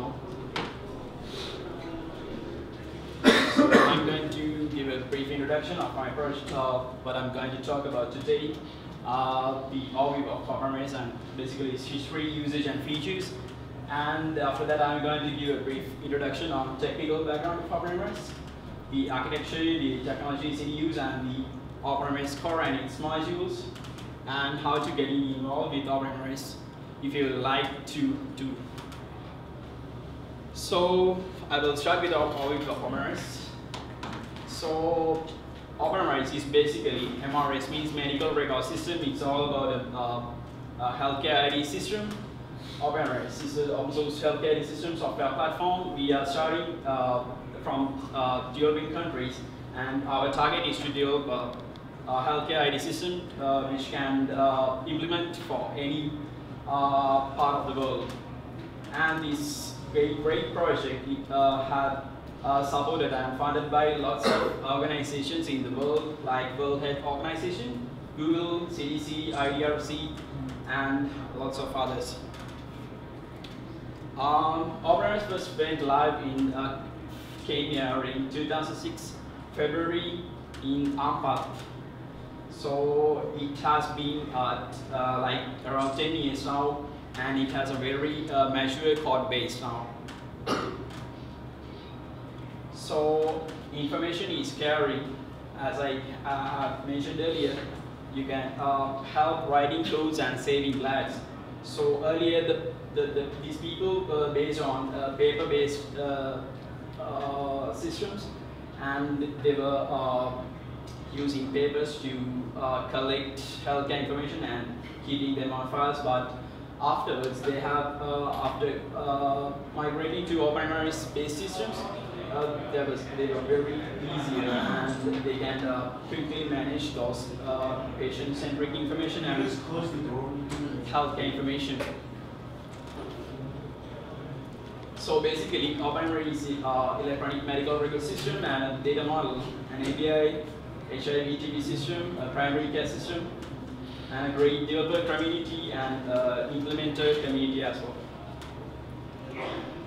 now. I'm going to give a brief introduction of my project, uh, what I'm going to talk about today, uh, the overview of OpenMRS and basically its history, usage, and features. And after that, I'm going to give a brief introduction on technical background of OpenMRS, the architecture, the technologies in use, and the OpenMRS core and its modules, and how to get involved with OpenMRS if you would like to do. So I will start with of OpenMRS. So OpenMRS is basically MRS means medical record system. It's all about a, uh, a healthcare IT system. OpenMRS is an open source healthcare IT system software platform. We are starting uh, from uh, developing countries, and our target is to develop a, healthcare IT system uh, which can uh, implement for any part of the world. And this great, great project uh, had uh, supported and funded by lots of organizations in the world, like World Health Organization, Google, CDC, IDRC, and lots of others. Um, OpenMRS was went live in uh, Kenya in 2006, February in AMPATH. So it has been uh, uh, like around 10 years now, and it has a very uh, mature code base now. So information is carried, as I uh, mentioned earlier, you can uh, help writing codes and saving labs. So earlier, the, the, the, these people were based on uh, paper-based uh, uh, systems, and they were using papers to collect healthcare information and keeping them on files. But afterwards, they have after migrating to OpenMRS-based systems, uh, that was they were very easier and they can uh, quickly manage those uh, patient-centric information and healthcare information. So basically, OpenMRS is uh, electronic medical record system and a data model, an API, HIV TB system, a primary care system, and a great developer community and uh, implementer community as well.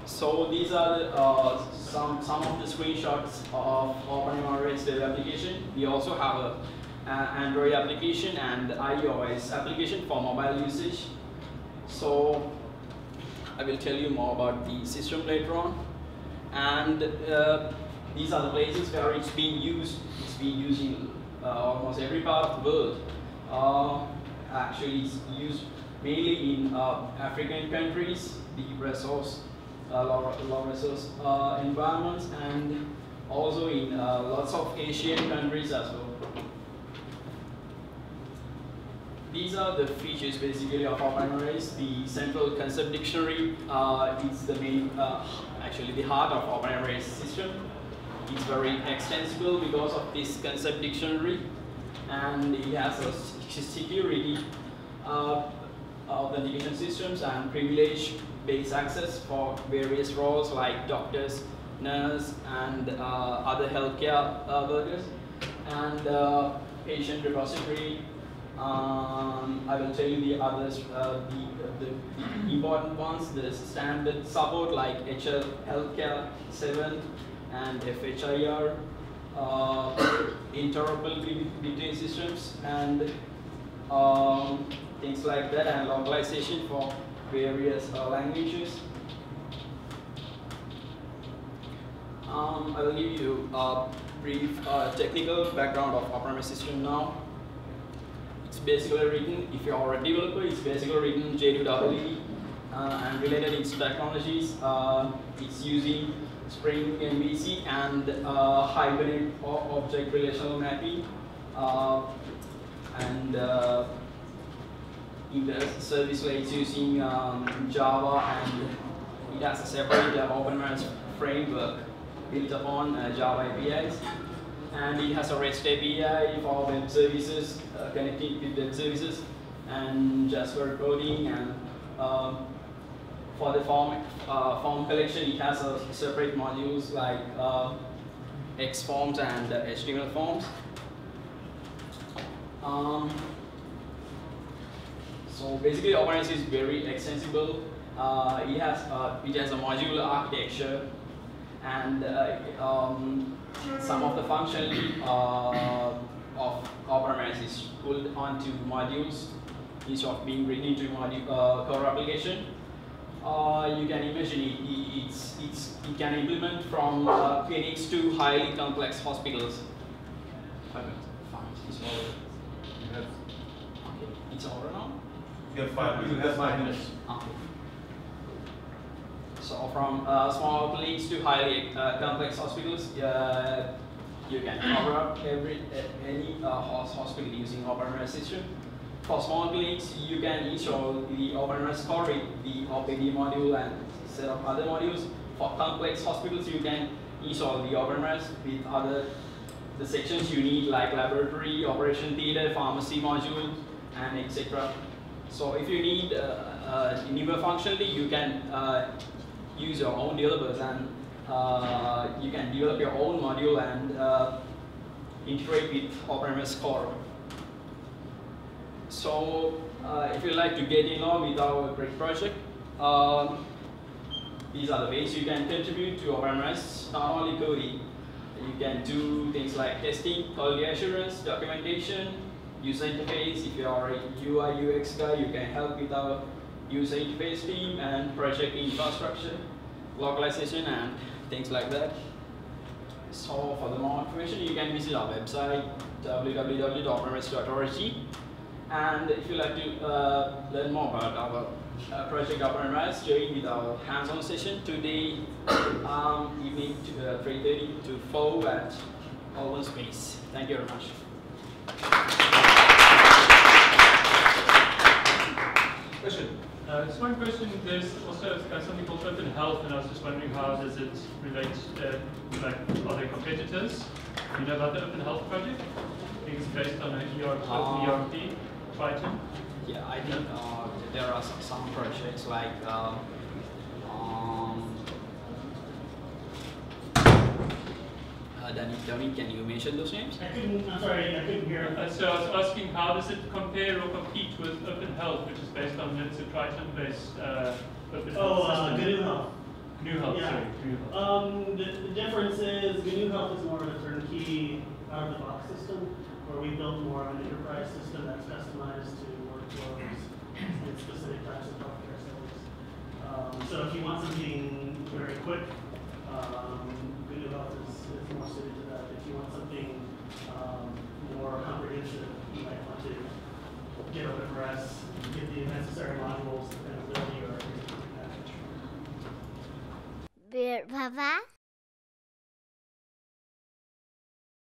So these are uh, some, some of the screenshots of OpenMRS web application. We also have a, Android application and iOS application for mobile usage. So I will tell you more about the system later on. And uh, these are the places where it's being used. It's being used in uh, almost every part of the world. Uh, actually, it's used mainly in uh, African countries, the resource uh, low, low resource uh, environments and also in uh, lots of Asian countries as well. These are the features basically of our OpenMRS. The central concept dictionary uh, is the main, uh, actually the heart of our OpenMRS system. It's very extensible because of this concept dictionary and it has a security uh, authentication systems and privilege-based access for various roles like doctors, nurse, and uh, other healthcare uh, workers, and uh, patient repository. Um, I will tell you the others, uh, the, the, the, important ones, the standard support like HL Healthcare 7 and FHIR, uh, interoperability between systems, and um, things like that, and localization for various uh, languages. Um, I will give you a brief uh, technical background of OpenMRS system now. It's basically written, if you are a developer, it's basically written J2EE uh, and related its technologies. Uh, it's using Spring MVC and uh, Hibernate object relational mapping. Uh, and uh, in the service where it's using um, Java and it has a separate uh, OpenMRS framework built upon uh, Java APIs. And it has a REST API for web services, uh, connecting with web services, and Jasper coding. And uh, for the form, uh, form collection, it has a separate modules like uh, X forms and HTML forms. Um, So basically, OpenMRS is very extensible. Uh, it has uh, it has a modular architecture, and uh, um, some of the functionality uh, of OpenMRS is pulled onto modules instead of being written into module uh, core application. Uh, you can imagine it, it, it's, it's, it can implement from uh, clinics to highly complex hospitals. Okay, fine, it's over. Okay, it's over now? You have five minutes. You have five minutes. Okay. So from uh, small clinics to highly uh, complex hospitals, uh, you can cover up every uh, any uh, hospital using OpenMRS system. For small clinics, you can install the OpenMRS core the OPD module and set of other modules. For complex hospitals, you can install the OpenMRS with other the sections you need like laboratory, operation theater, pharmacy module, and etc. So if you need uh, uh, newer functionality, you can uh, use your own developers and uh, you can develop your own module and uh, integrate with OpenMRS Core. So uh, if you'd like to get involved with our great project, um, these are the ways you can contribute to OpenMRS, not only coding. You can do things like testing, quality assurance, documentation, user interface. If you are a UI UX guy, you can help with our user interface team and project infrastructure, localization, and things like that. So for the more information, you can visit our website www.openmrs.org. And if you'd like to uh, learn more about our uh, project OpenMRS, join with our hands-on session today um, evening to uh, 3.30 to 4 at Open Space. Thank you very much. Question? Uh, just one question, there's also something called Open Health, and I was just wondering how does it relate, uh, like, are there competitors? Do you know about the Open Health project? I think it's based on an ERP, Um, ERP, Tryton. Yeah, I think uh, there are some, some projects like um, um, uh, Danny, Danny, can you mention those names? I couldn't, I'm sorry, I couldn't hear. Uh, so I was asking, how does it compare or compete with Open Health, which is based on, it's a Tryton-based uh, Open Oh, Health uh, system? GNU Health. GNU Health, Yeah. sorry, GNU Health. Um, the, the difference is GNU Health is more of a turnkey out-of-the-box system, where we build more of an enterprise system that's customized to workflows and specific types of healthcare settings. Um, so if you want something very quick, um, GNU Health is, is more suited to that. If you want something, um, more comprehensive, you might want to get OpenMRS, get the necessary modules, and ability